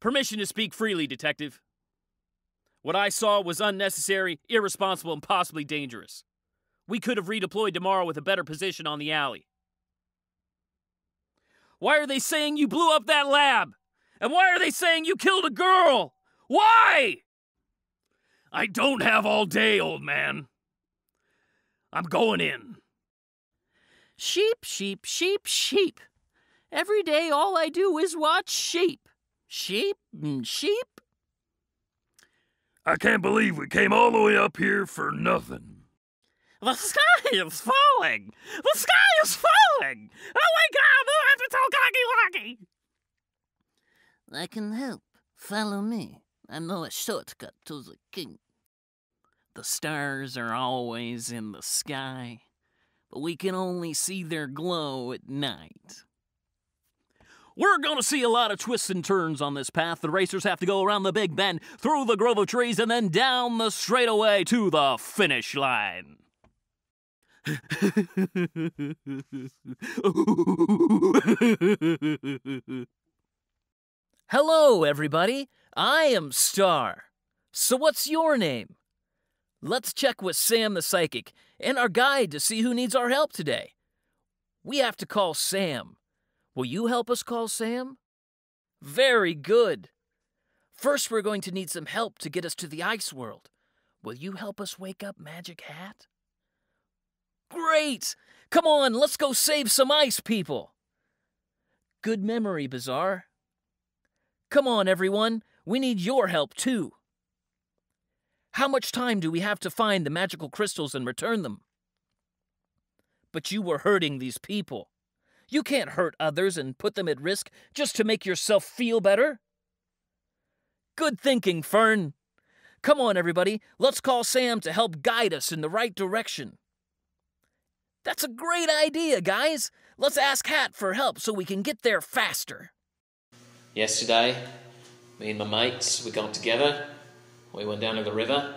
Permission to speak freely, Detective. What I saw was unnecessary, irresponsible, and possibly dangerous. We could have redeployed tomorrow with a better position on the alley. Why are they saying you blew up that lab? And why are they saying you killed a girl? Why? I don't have all day, old man. I'm going in. Sheep, sheep, sheep, sheep. Every day all I do is watch sheep. Sheep and sheep. I can't believe we came all the way up here for nothing. The sky is falling! The sky is falling! Oh my god, I have to tell Cocky Locky! I can help. Follow me. I know a shortcut to the king. The stars are always in the sky, but we can only see their glow at night. We're gonna see a lot of twists and turns on this path. The racers have to go around the big bend, through the grove of trees, and then down the straightaway to the finish line. Hello, everybody. I am Star. So, what's your name? Let's check with Sam the Psychic and our guide to see who needs our help today. We have to call Sam. Will you help us call Sam? Very good. First, we're going to need some help to get us to the ice world. Will you help us wake up Magic Hat? Great! Come on, let's go save some ice people! Good memory, Bizarre. Come on, everyone. We need your help, too. How much time do we have to find the magical crystals and return them? But you were hurting these people. You can't hurt others and put them at risk just to make yourself feel better. Good thinking, Fern. Come on, everybody. Let's call Sam to help guide us in the right direction. That's a great idea, guys. Let's ask Hat for help so we can get there faster. Yesterday, me and my mates, we got together. We went down to the river,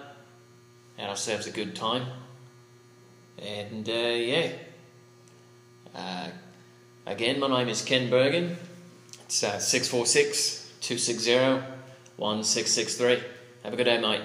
had ourselves a good time. And, uh, yeah. Again, my name is Ken Burgin. It's uh, 646 260 1663. Have a good day, mate.